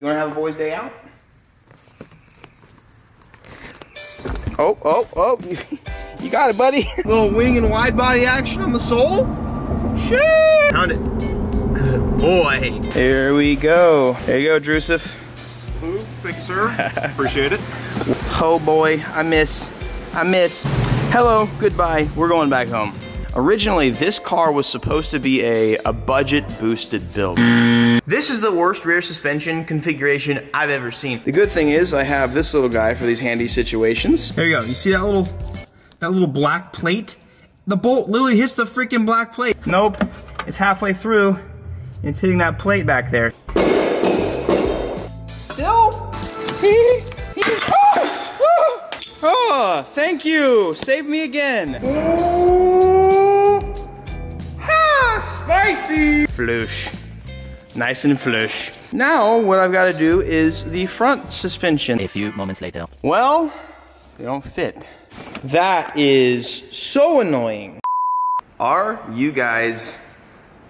You wanna have a boys' day out? Oh, oh, oh, you, you got it, buddy. Little wing and wide body action on the sole. Shit. Found it. Good boy. Here we go. There you go, Drusif. Thank you, sir. Appreciate it. Oh boy, I miss, I miss. Hello, goodbye, we're going back home. Originally, this car was supposed to be a, a budget boosted build. This is the worst rear suspension configuration I've ever seen. The good thing is I have this little guy for these handy situations. There you go, you see that little, that little black plate? The bolt literally hits the freaking black plate. Nope, it's halfway through, and it's hitting that plate back there. Still? oh, oh, thank you. Save me again. Ha, spicy. Floosh. Nice and flush. Now, what I've got to do is the front suspension. A few moments later. Well, they don't fit. That is so annoying. Are you guys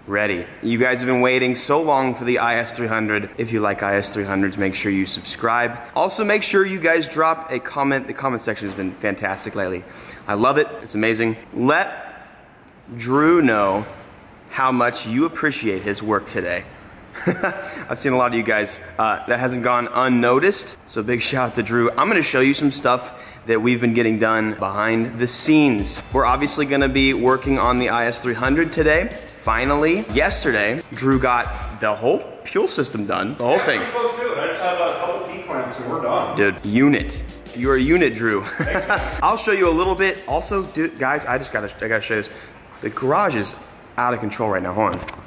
ready? You guys have been waiting so long for the IS300. If you like IS300s, make sure you subscribe. Also, make sure you guys drop a comment. The comment section has been fantastic lately. I love it. It's amazing. Let Drew know how much you appreciate his work today. I've seen a lot of you guys uh, that hasn't gone unnoticed. So big shout out to Drew. I'm gonna show you some stuff that we've been getting done behind the scenes. We're obviously gonna be working on the IS300 today. Finally, yesterday, Drew got the whole fuel system done, the whole thing. close to it. I just have a couple P clamps and we're. Dude, unit. You're a unit, Drew. I'll show you a little bit. Also, dude, guys, I just gotta, I gotta show you this. The garage is out of control right now. Hold on.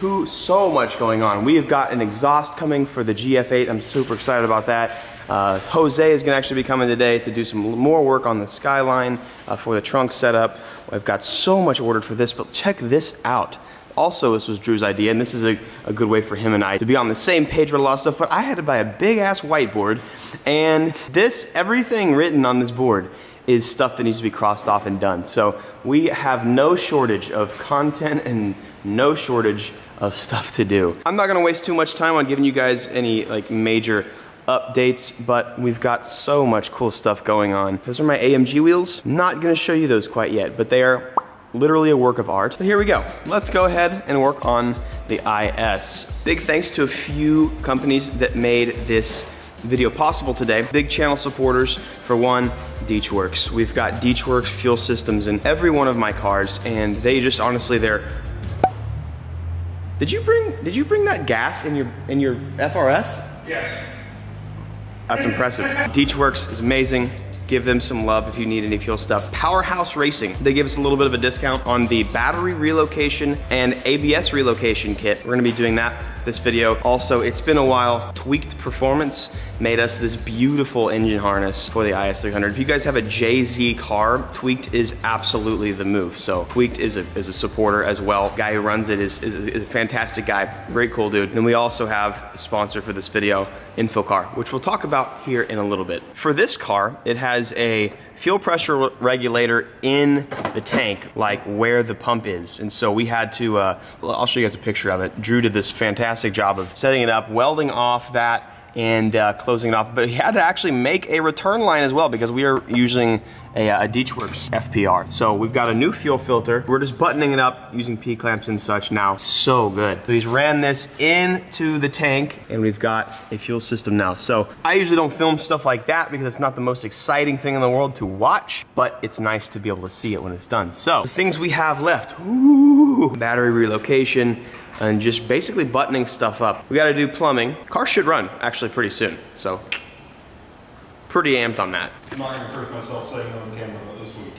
So much going on. We have got an exhaust coming for the GF8. I'm super excited about that. Uh, Jose is gonna actually be coming today to do some more work on the Skyline uh, for the trunk setup. I've got so much ordered for this, but check this out. Also, this was Drew's idea, and this is a, a, good way for him and I to be on the same page with a lot of stuff, but I had to buy a big ass whiteboard, and this, everything written on this board is stuff that needs to be crossed off and done. So we have no shortage of content and no shortage of stuff to do. I'm not gonna waste too much time on giving you guys any like major updates, but we've got so much cool stuff going on. Those are my AMG wheels. Not gonna show you those quite yet, but they are literally a work of art. But here we go. Let's go ahead and work on the IS. Big thanks to a few companies that made this video possible today. Big channel supporters, for one, DeatschWerks. We've got DeatschWerks fuel systems in every one of my cars, and they just honestly, they're did you bring did you bring that gas in your in your FRS? Yes. That's impressive. DeatschWerks is amazing. Give them some love if you need any fuel stuff. Powerhouse Racing, they give us a little bit of a discount on the battery relocation and ABS relocation kit. We're gonna be doing that this video. Also, it's been a while. Tweak'd Performance made us this beautiful engine harness for the IS300. If you guys have a JZ car, Tweak'd is absolutely the move. So Tweak'd is a, is a supporter as well. Guy who runs it is, is, is a fantastic guy. Great cool dude. And we also have a sponsor for this video, Infocar, which we'll talk about here in a little bit. For this car, it has a fuel pressure regulator in the tank, like where the pump is. And so we had to, uh, I'll show you guys a picture of it. Drew did this fantastic job of setting it up, welding off that and uh, closing it off. But he had to actually make a return line as well because we are using a, a DeatschWerks FPR. So we've got a new fuel filter. We're just buttoning it up using P-clamps and such now. So good. So he's ran this into the tank and we've got a fuel system now. So I usually don't film stuff like that because it's not the most exciting thing in the world to watch, but it's nice to be able to see it when it's done. So the things we have left, ooh, battery relocation, and just basically buttoning stuff up. We gotta do plumbing. Car should run actually pretty soon, so pretty amped on that. I'm not gonna myself saying on camera this week.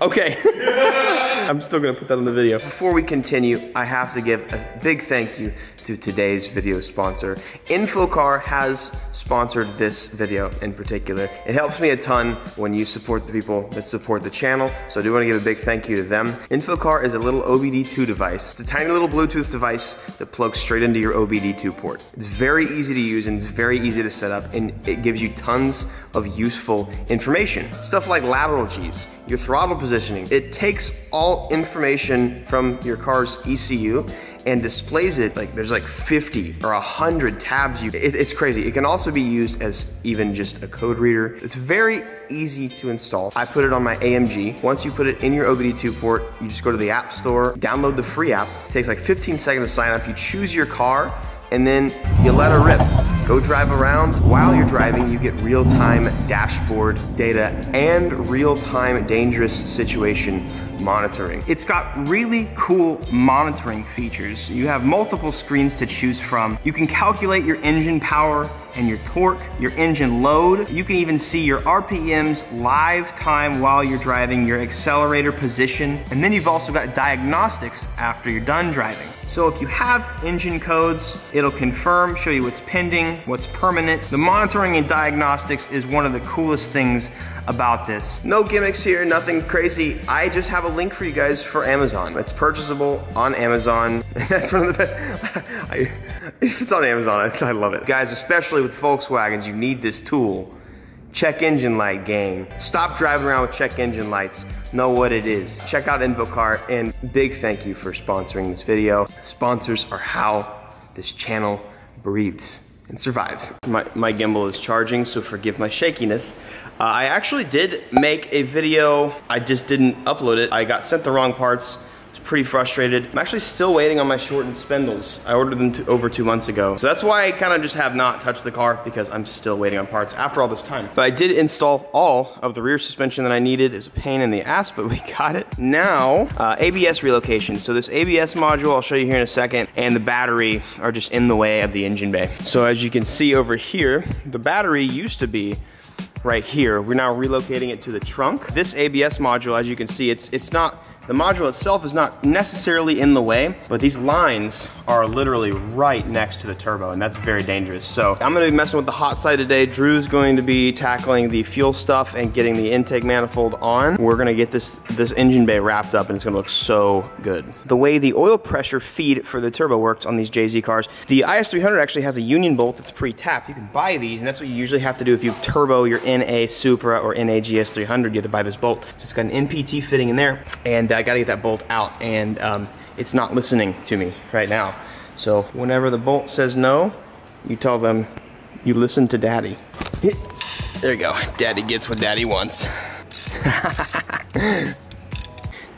Okay. I'm still gonna put that on the video. Before we continue, I have to give a big thank you to today's video sponsor. Infocar has sponsored this video in particular. It helps me a ton when you support the people that support the channel, so I do wanna give a big thank you to them. Infocar is a little OBD2 device. It's a tiny little Bluetooth device that plugs straight into your OBD2 port. It's very easy to use and it's very easy to set up and it gives you tons of useful information. Stuff like lateral G's, your throttle positioning. It takes all information from your car's ECU and displays it like there's like 50 or 100 tabs. You, it, it's crazy. It can also be used as even just a code reader. It's very easy to install. I put it on my AMG. Once you put it in your OBD2 port, you just go to the App Store, download the free app. It takes like 15 seconds to sign up. You choose your car, and then you let her rip. Go drive around. While you're driving, you get real-time dashboard data and real-time dangerous situation monitoring. It's got really cool monitoring features. You have multiple screens to choose from. You can calculate your engine power and your torque, your engine load. You can even see your RPMs live time while you're driving, your accelerator position, and then you've also got diagnostics after you're done driving. So if you have engine codes, it'll confirm, show you what's pending, what's permanent. The monitoring and diagnostics is one of the coolest things about this. No gimmicks here, nothing crazy. I just have a link for you guys for Amazon. It's purchasable on Amazon. That's one of the best. I, if it's on Amazon, I, I love it. Guys, especially with Volkswagens, you need this tool. Check engine light gang. Stop driving around with check engine lights. Know what it is. Check out Infocar and big thank you for sponsoring this video. Sponsors are how this channel breathes and survives. My, my gimbal is charging, so forgive my shakiness. Uh, I actually did make a video, I just didn't upload it. I got sent the wrong parts pretty frustrated. I'm actually still waiting on my shortened spindles. I ordered them over two months ago. So that's why I kind of just have not touched the car because I'm still waiting on parts after all this time. But I did install all of the rear suspension that I needed. It was a pain in the ass, but we got it. Now, uh, ABS relocation. So this ABS module, I'll show you here in a second, and the battery are just in the way of the engine bay. So as you can see over here, the battery used to be right here. We're now relocating it to the trunk. This ABS module, as you can see, it's, it's not the module itself is not necessarily in the way, but these lines are literally right next to the turbo, and that's very dangerous. So I'm gonna be messing with the hot side today. Drew's going to be tackling the fuel stuff and getting the intake manifold on. We're gonna get this, this engine bay wrapped up, and it's gonna look so good. The way the oil pressure feed for the turbo works on these JZ cars, the IS300 actually has a union bolt that's pre-tapped. You can buy these, and that's what you usually have to do if you turbo your NA Supra or NA GS300. You have to buy this bolt. So it's got an NPT fitting in there, and I gotta get that bolt out and um, it's not listening to me right now. So whenever the bolt says no, you tell them, you listen to daddy. There you go, daddy gets what daddy wants.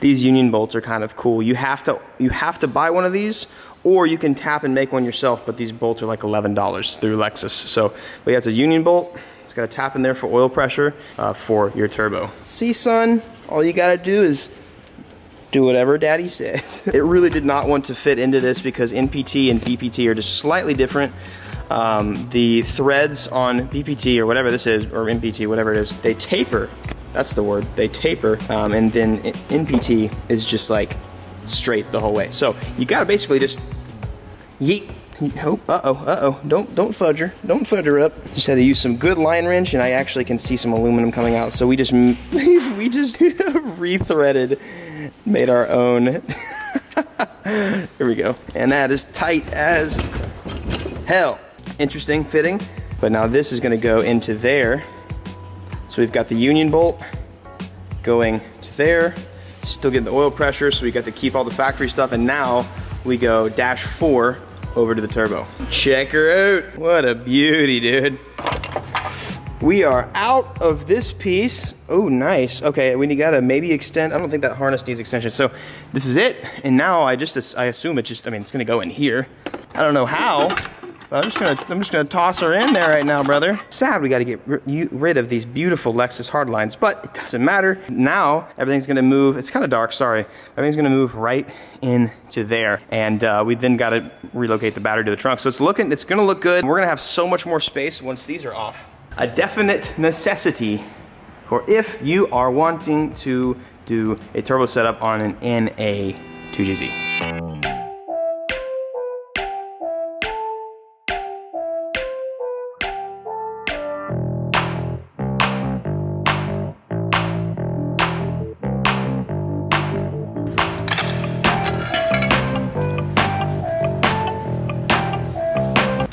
these union bolts are kind of cool. You have to you have to buy one of these or you can tap and make one yourself, but these bolts are like $11 through Lexus. So, but yeah, it's a union bolt. It's got a tap in there for oil pressure uh, for your turbo. See, son, all you gotta do is do whatever daddy says. it really did not want to fit into this because NPT and BPT are just slightly different. Um, the threads on BPT or whatever this is, or NPT, whatever it is, they taper. That's the word. They taper, um, and then NPT is just like straight the whole way. So you gotta basically just yeet. Oh, uh-oh, uh-oh. Don't, don't fudge her. Don't fudge her up. Just had to use some good line wrench, and I actually can see some aluminum coming out. So we just, we just rethreaded made our own. Here we go. And that is tight as hell. Interesting fitting. But now this is gonna go into there. So we've got the union bolt going to there. Still getting the oil pressure, so we got to keep all the factory stuff. And now we go dash four over to the turbo. Check her out. What a beauty, dude. We are out of this piece. Oh, nice. Okay, we need gotta maybe extend. I don't think that harness needs extension. So this is it. And now I just, I assume it's just, I mean, it's gonna go in here. I don't know how, but I'm just gonna, I'm just gonna toss her in there right now, brother. Sad we gotta get rid of these beautiful Lexus hardlines, but it doesn't matter. Now everything's gonna move, it's kind of dark, sorry. Everything's gonna move right into there. And uh, we then gotta relocate the battery to the trunk. So it's looking, it's gonna look good. We're gonna have so much more space once these are off a definite necessity for if you are wanting to do a turbo setup on an NA2JZ.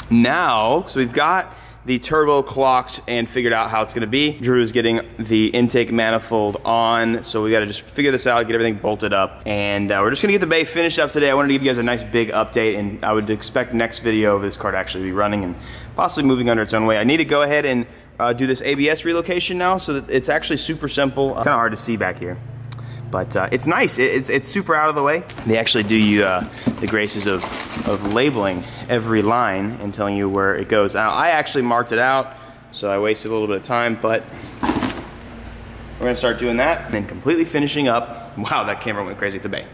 Now, so we've got the turbo clocked and figured out how it's gonna be. Drew is getting the intake manifold on, so we gotta just figure this out, get everything bolted up, and uh, we're just gonna get the bay finished up today. I wanted to give you guys a nice big update, and I would expect next video of this car to actually be running and possibly moving under its own weight. I need to go ahead and uh, do this ABS relocation now, so that it's actually super simple. Kind of hard to see back here but uh, it's nice. It, it's, it's super out of the way. They actually do you uh, the graces of, of labeling every line and telling you where it goes. Now, I actually marked it out, so I wasted a little bit of time, but we're gonna start doing that and then completely finishing up. Wow, that camera went crazy at the bay.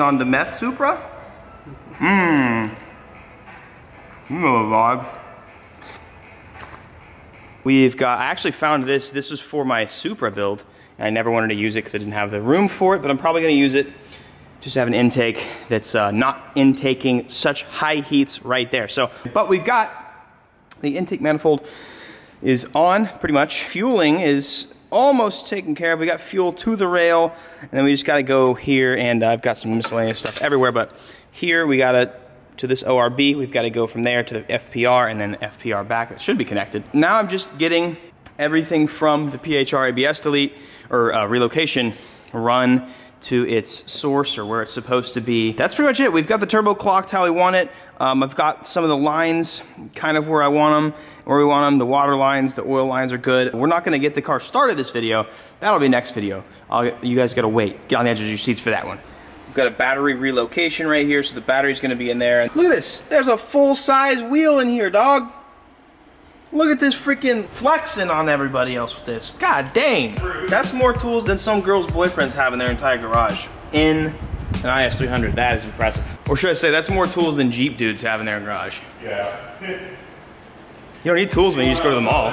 On the meth Supra? Mmm. The vibes. We've got, I actually found this, this was for my Supra build. And I never wanted to use it because I didn't have the room for it, but I'm probably gonna use it just to have an intake that's uh, not intaking such high heats right there. So, but we've got the intake manifold is on pretty much. Fueling is almost taken care of. We got fuel to the rail, and then we just got to go here, and I've got some miscellaneous stuff everywhere, but here we got to to this ORB, we've got to go from there to the FPR and then FPR back. It should be connected. Now I'm just getting everything from the PHR ABS delete or uh, relocation run to its source or where it's supposed to be. That's pretty much it. We've got the turbo clocked how we want it. Um, I've got some of the lines kind of where I want them, where we want them. The water lines, the oil lines are good. We're not gonna get the car started this video. That'll be next video. I'll, you guys gotta wait. Get on the edge of your seats for that one. We've got a battery relocation right here, so the battery's gonna be in there. And look at this, there's a full-size wheel in here, dog. Look at this freaking flexing on everybody else with this. God dang. That's more tools than some girls' boyfriends have in their entire garage. In an IS300, that is impressive. Or should I say, that's more tools than Jeep dudes have in their garage. Yeah. You don't need tools when you just go to the mall.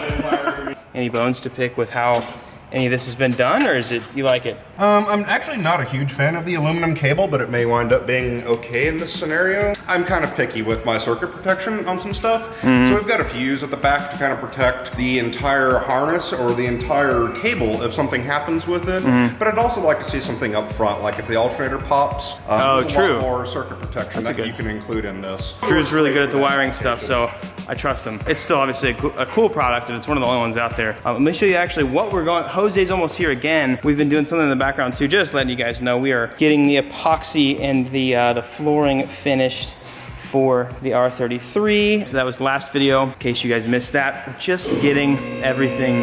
Any bones to pick with how any of this has been done, or is it, you like it? Um, I'm actually not a huge fan of the aluminum cable, but it may wind up being okay in this scenario. I'm kind of picky with my circuit protection on some stuff. Mm -hmm. So we've got a fuse at the back to kind of protect the entire harness or the entire cable if something happens with it. Mm -hmm. But I'd also like to see something up front, like if the alternator pops, um, oh, true. a lot more circuit protection That's that you can include in this. Drew's really good at the wiring stuff, so I trust them. It's still obviously a, co a cool product, and it's one of the only ones out there. Um, let me show you actually what we're going, Jose's almost here again. We've been doing something in the background too, just letting you guys know we are getting the epoxy and the, uh, the flooring finished for the R33. So that was last video, in case you guys missed that. We're just getting everything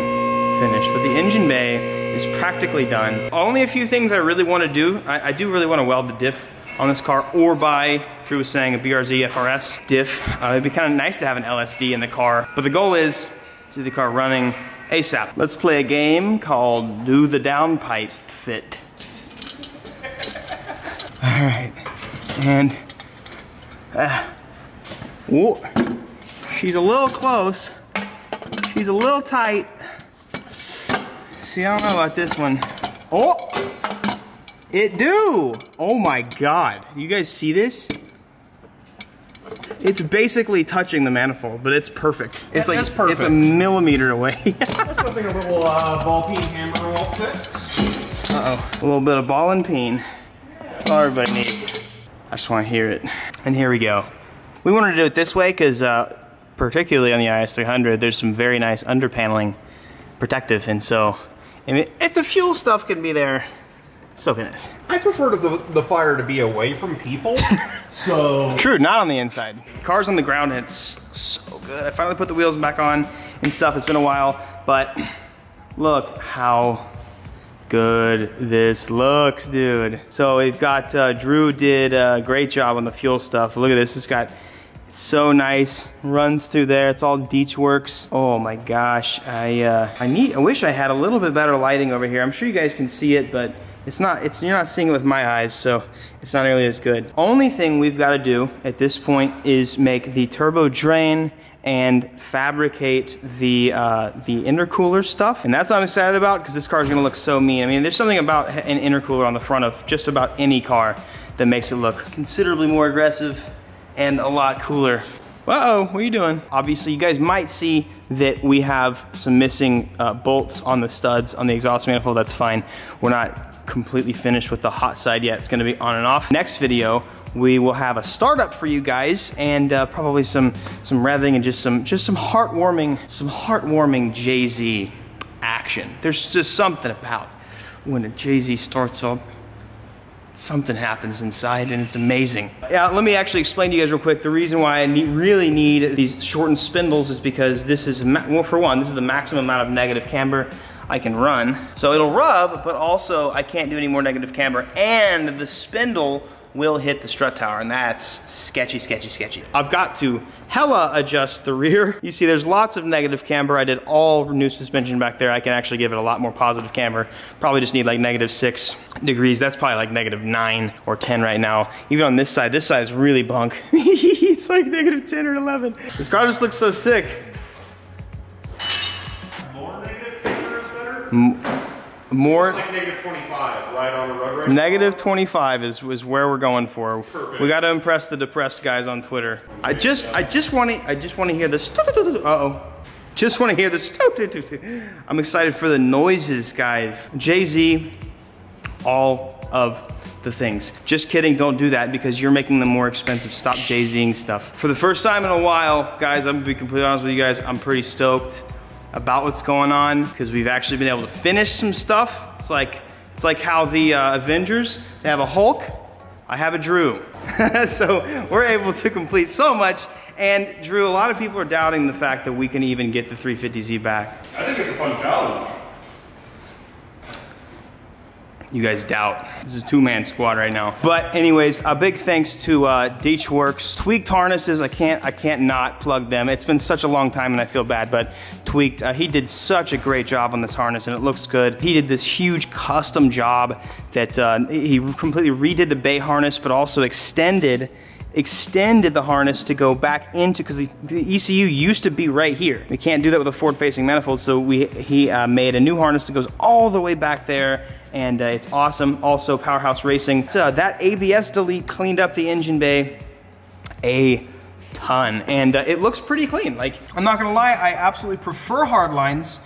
finished. But the engine bay is practically done. Only a few things I really want to do. I, I do really want to weld the diff on this car or by, Drew was saying, a BRZ FRS diff. Uh, it'd be kind of nice to have an LSD in the car. But the goal is to see the car running ASAP. Let's play a game called Do the Downpipe Fit. All right, and uh, whoa, she's a little close. She's a little tight. See, I don't know about this one. Oh, it do. Oh my God, you guys see this? It's basically touching the manifold, but it's perfect. It's like perfect. it's a millimeter away. That's something a little uh, ball peen hammer won't fix. Uh-oh, a little bit of ball and peen. That's all everybody needs. I just want to hear it. And here we go. We wanted to do it this way because, uh, particularly on the IS300, there's some very nice underpaneling protective, and so I mean, if the fuel stuff can be there, so can this. I prefer the, the fire to be away from people. so True, not on the inside. Car's on the ground and it's so good. I finally put the wheels back on and stuff. It's been a while, but look how good this looks, dude. So we've got, uh, Drew did a great job on the fuel stuff. Look at this, it's got, it's so nice, runs through there. It's all DeatschWerks. Oh my gosh, I, uh, I need, I wish I had a little bit better lighting over here. I'm sure you guys can see it, but it's not, it's, you're not seeing it with my eyes, so it's not nearly as good. Only thing we've got to do at this point is make the turbo drain and fabricate the uh, the intercooler stuff. And that's what I'm excited about because this car is gonna look so mean. I mean, there's something about an intercooler on the front of just about any car that makes it look considerably more aggressive and a lot cooler. Uh-oh, what are you doing? Obviously, you guys might see that we have some missing uh, bolts on the studs on the exhaust manifold. That's fine. We're not completely finished with the hot side yet. It's gonna be on and off. Next video, we will have a startup for you guys and uh, probably some some revving and just some just some heartwarming some heartwarming JZ action. There's just something about when a JZ starts up something happens inside and it's amazing. Yeah, let me actually explain to you guys real quick. The reason why I need, really need these shortened spindles is because this is, well, for one, this is the maximum amount of negative camber I can run. So it'll rub, but also I can't do any more negative camber and the spindle will hit the strut tower and that's sketchy, sketchy, sketchy. I've got to hella adjust the rear. You see there's lots of negative camber. I did all new suspension back there. I can actually give it a lot more positive camber. Probably just need like negative six degrees. That's probably like negative nine or 10 right now. Even on this side, this side is really bunk. it's like negative 10 or 11. This car just looks so sick. More negative camber is better? More Like negative 25, right on the road race? Negative 25 is, is where we're going for. Perfect. We got to impress the depressed guys on Twitter. I just I just want to I just want to hear this. Uh-oh. Just want to hear this. I'm excited for the noises, guys. JZ, all of the things. Just kidding, don't do that because you're making them more expensive. Stop Jay-Zing stuff. For the first time in a while, guys, I'm gonna be completely honest with you guys, I'm pretty stoked about what's going on because we've actually been able to finish some stuff. It's like, it's like how the uh, Avengers, they have a Hulk, I have a Drew. so we're able to complete so much. And Drew, a lot of people are doubting the fact that we can even get the 350Z back. I think it's a fun challenge. You guys doubt. This is a two-man squad right now. But anyways, a big thanks to uh, DeatschWerks. Tweak'd harnesses, I can't, I can't not plug them. It's been such a long time and I feel bad, but Tweak'd, uh, he did such a great job on this harness and it looks good. He did this huge custom job that uh, he completely redid the bay harness, but also extended extended the harness to go back into, because the, the, ECU used to be right here. We can't do that with a forward-facing manifold, so we he uh, made a new harness that goes all the way back there, and uh, it's awesome. Also, Powerhouse Racing. So that ABS delete cleaned up the engine bay a ton, and uh, it looks pretty clean. Like, I'm not gonna lie, I absolutely prefer hard lines,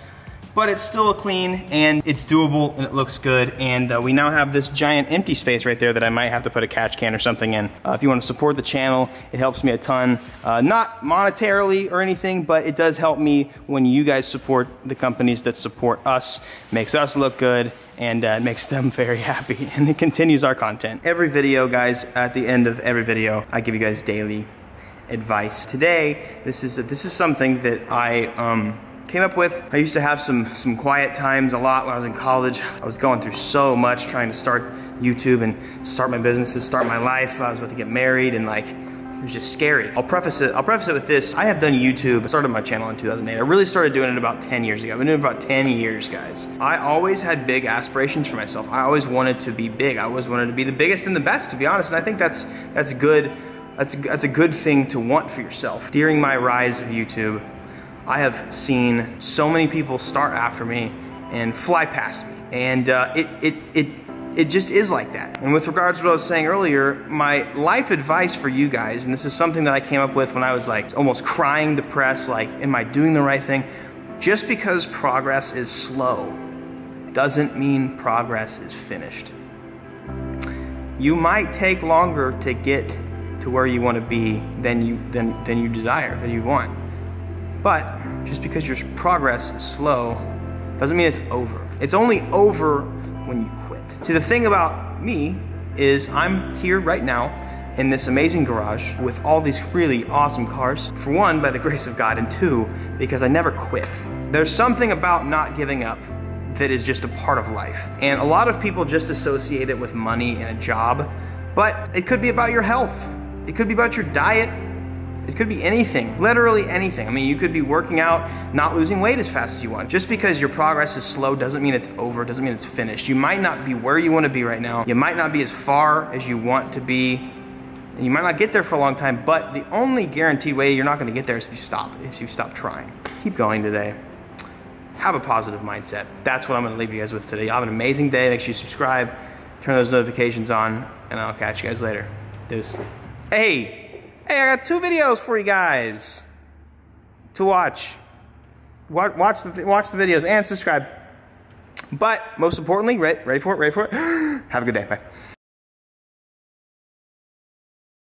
but it's still clean and it's doable and it looks good. And uh, we now have this giant empty space right there that I might have to put a catch can or something in. Uh, if you want to support the channel, it helps me a ton. Uh, not monetarily or anything, but it does help me when you guys support the companies that support us. Makes us look good and uh, makes them very happy and it continues our content. Every video, guys, at the end of every video, I give you guys daily advice. Today, this is, this is something that I, um, came up with. I used to have some some quiet times a lot when I was in college. I was going through so much trying to start YouTube and start my businesses, start my life. I was about to get married and like it was just scary. I'll preface it. I'll preface it with this. I have done YouTube. I started my channel in 2008. I really started doing it about 10 years ago. I've been doing it about 10 years, guys. I always had big aspirations for myself. I always wanted to be big. I always wanted to be the biggest and the best, to be honest. And I think that's that's good. That's that's a good thing to want for yourself. During my rise of YouTube, I have seen so many people start after me and fly past me. And uh, it, it, it, it just is like that. And with regards to what I was saying earlier, my life advice for you guys, and this is something that I came up with when I was like almost crying depressed, like, am I doing the right thing? Just because progress is slow doesn't mean progress is finished. You might take longer to get to where you want to be than you, than, than you desire, than you want. But just because your progress is slow doesn't mean it's over. It's only over when you quit. See, the thing about me is I'm here right now in this amazing garage with all these really awesome cars. For one, by the grace of God, and two, because I never quit. There's something about not giving up that is just a part of life. And a lot of people just associate it with money and a job, but it could be about your health. It could be about your diet. It could be anything, literally anything. I mean, you could be working out, not losing weight as fast as you want. Just because your progress is slow doesn't mean it's over, doesn't mean it's finished. You might not be where you want to be right now. You might not be as far as you want to be. And you might not get there for a long time, but the only guaranteed way you're not going to get there is if you stop, if you stop trying. Keep going today. Have a positive mindset. That's what I'm going to leave you guys with today. Have an amazing day. Make sure you subscribe, turn those notifications on, and I'll catch you guys later. Deuce. Hey, hey, I got two videos for you guys to watch. Watch, the watch the videos and subscribe. But most importantly, ready for it? Ready for it? Have a good day. Bye.